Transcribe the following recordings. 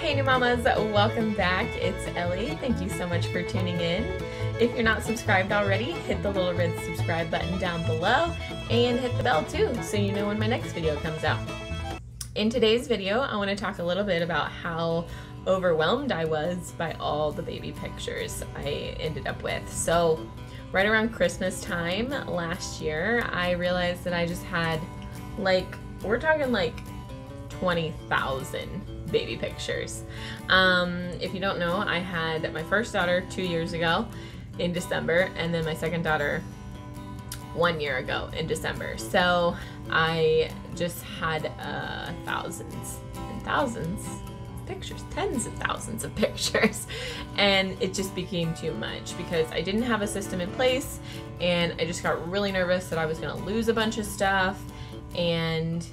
Hey new mamas, welcome back. It's Ellie. Thank you so much for tuning in. If you're not subscribed already, hit the little red subscribe button down below and hit the bell too so you know when my next video comes out. In today's video, I want to talk a little bit about how overwhelmed I was by all the baby pictures I ended up with. So right around Christmas time last year, I realized that I just had like, we're talking like 20,000 baby pictures. Um, if you don't know, I had my first daughter two years ago in December, and then my second daughter one year ago in December. So I just had uh, thousands and thousands of pictures, tens of thousands of pictures, and it just became too much because I didn't have a system in place, and I just got really nervous that I was gonna lose a bunch of stuff, and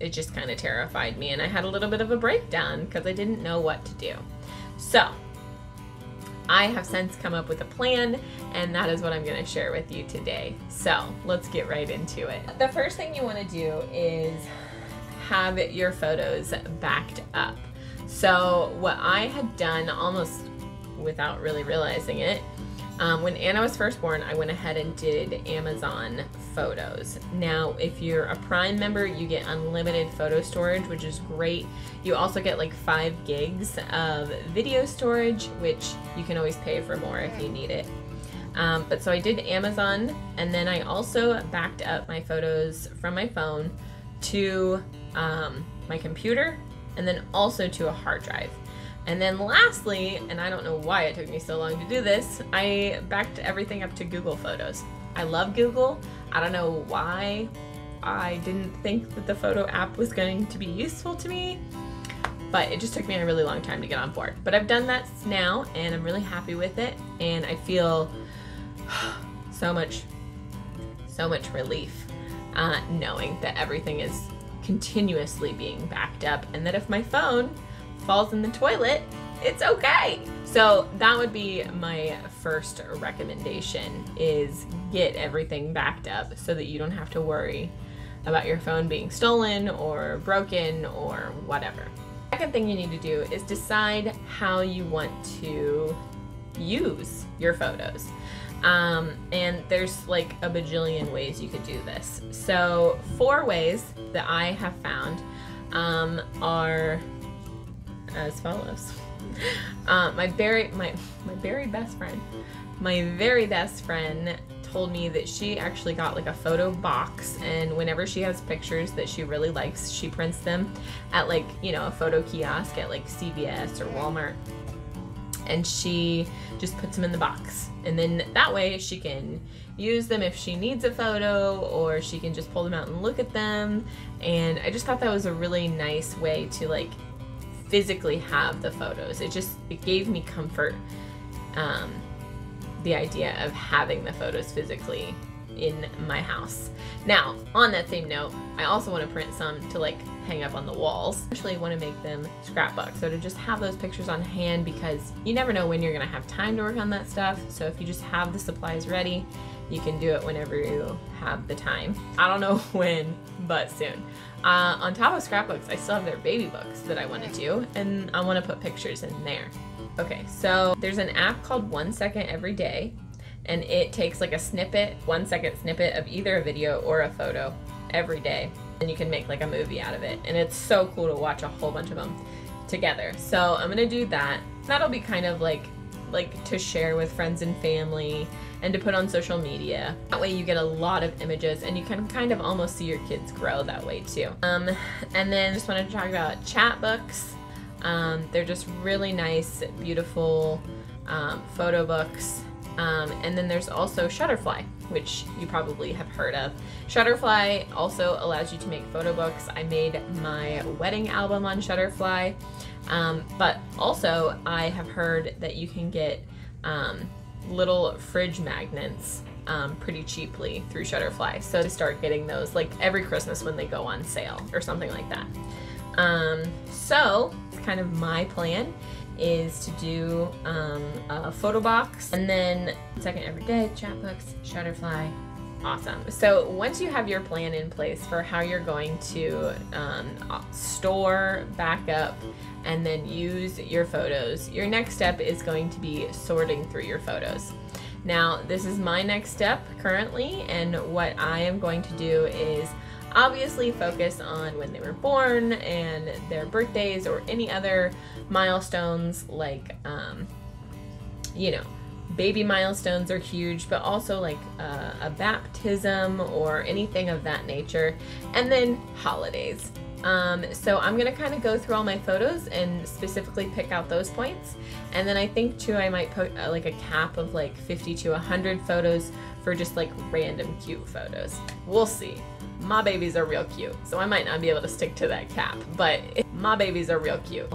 it just kind of terrified me and I had a little bit of a breakdown because I didn't know what to do. So I have since come up with a plan and that is what I'm going to share with you today. So let's get right into it. The first thing you want to do is have your photos backed up. So what I had done almost without really realizing it um, when Anna was first born, I went ahead and did Amazon photos. Now, if you're a Prime member, you get unlimited photo storage, which is great. You also get like five gigs of video storage, which you can always pay for more if you need it. Um, but so I did Amazon, and then I also backed up my photos from my phone to um, my computer, and then also to a hard drive. And then lastly, and I don't know why it took me so long to do this, I backed everything up to Google Photos. I love Google. I don't know why I didn't think that the photo app was going to be useful to me, but it just took me a really long time to get on board. But I've done that now and I'm really happy with it and I feel so much, so much relief uh, knowing that everything is continuously being backed up and that if my phone falls in the toilet, it's okay. So that would be my first recommendation is get everything backed up so that you don't have to worry about your phone being stolen or broken or whatever. Second thing you need to do is decide how you want to use your photos. Um, and there's like a bajillion ways you could do this. So four ways that I have found um, are as follows. Uh, my very my my very best friend, my very best friend told me that she actually got like a photo box and whenever she has pictures that she really likes, she prints them at like, you know, a photo kiosk at like CVS or Walmart. And she just puts them in the box. And then that way she can use them if she needs a photo or she can just pull them out and look at them. And I just thought that was a really nice way to like physically have the photos. It just it gave me comfort. Um, the idea of having the photos physically in my house. Now, on that same note, I also want to print some to like hang up on the walls. Actually, want to make them scrapbooks, so to just have those pictures on hand because you never know when you're gonna have time to work on that stuff. So if you just have the supplies ready, you can do it whenever you have the time. I don't know when, but soon. Uh, on top of scrapbooks, I still have their baby books that I want to do, and I want to put pictures in there. Okay, so there's an app called One Second Every Day, and it takes like a snippet, one second snippet of either a video or a photo every day, and you can make like a movie out of it. And it's so cool to watch a whole bunch of them together. So I'm gonna do that. That'll be kind of like like to share with friends and family and to put on social media. That way you get a lot of images and you can kind of almost see your kids grow that way too. Um, and then just wanted to talk about Chatbooks. Um, they're just really nice, beautiful um, photo books. Um, and then there's also Shutterfly, which you probably have heard of. Shutterfly also allows you to make photo books. I made my wedding album on Shutterfly. Um, but also, I have heard that you can get um, little fridge magnets um, pretty cheaply through Shutterfly. So to start getting those like every Christmas when they go on sale or something like that. Um, so kind of my plan is to do um, a photo box and then second every day, Chatbooks, Shutterfly, Awesome. So once you have your plan in place for how you're going to um, store, backup, and then use your photos, your next step is going to be sorting through your photos. Now, this is my next step currently, and what I am going to do is obviously focus on when they were born and their birthdays or any other milestones like, um, you know, baby milestones are huge, but also like uh, a baptism or anything of that nature. And then holidays. Um, so I'm gonna kind of go through all my photos and specifically pick out those points. And then I think too I might put uh, like a cap of like 50 to 100 photos for just like random cute photos. We'll see. My babies are real cute, so I might not be able to stick to that cap, but my babies are real cute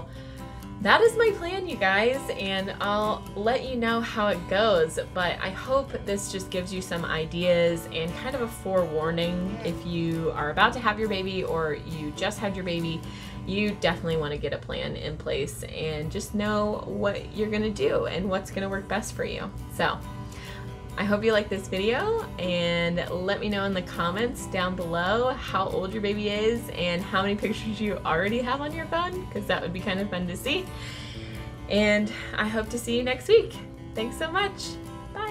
that is my plan, you guys, and I'll let you know how it goes. But I hope this just gives you some ideas and kind of a forewarning if you are about to have your baby or you just had your baby. You definitely want to get a plan in place and just know what you're going to do and what's going to work best for you. So, I hope you like this video and let me know in the comments down below how old your baby is and how many pictures you already have on your phone because that would be kind of fun to see. And I hope to see you next week. Thanks so much. Bye.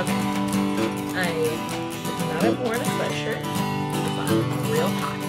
Okay. I should not have worn a sweatshirt. I'm real hot.